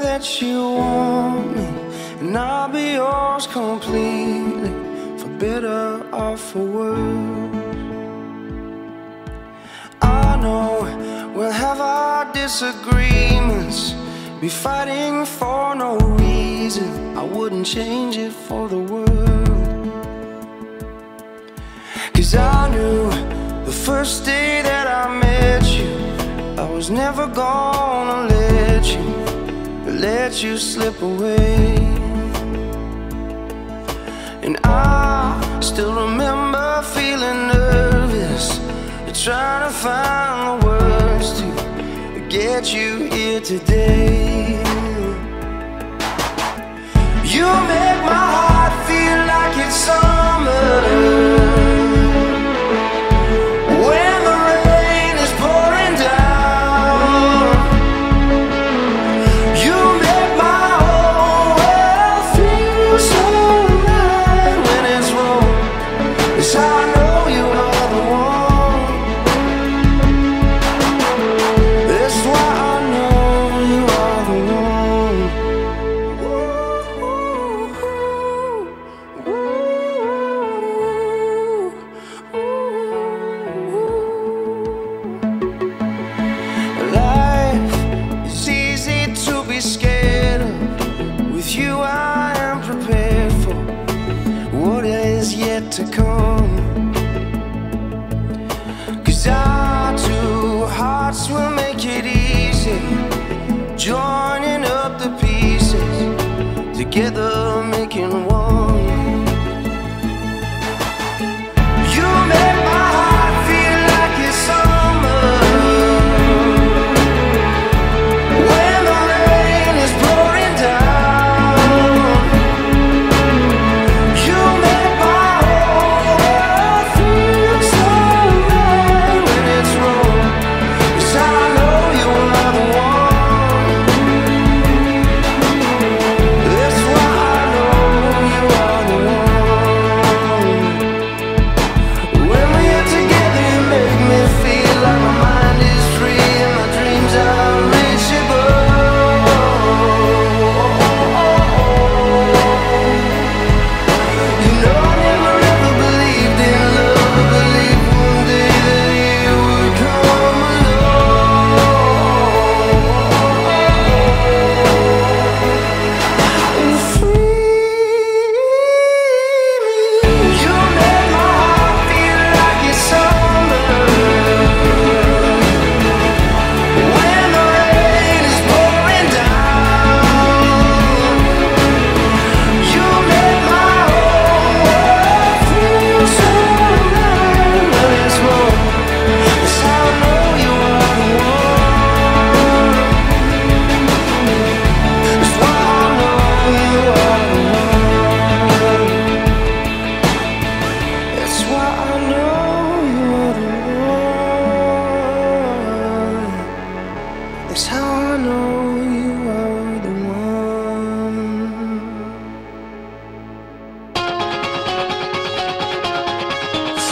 let you want me, and I'll be yours completely, for better or for worse. I know we'll have our disagreements, be fighting for no reason. I wouldn't change it for the world. Cause I knew the first day that I met you, I was never you, let you slip away. And I still remember feeling nervous, trying to find the words to get you here today. You make my heart feel like it's summer. Prepared for what is yet to come. Cause our two hearts will make it easy. Joining up the pieces, together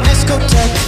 discotheque.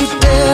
you dare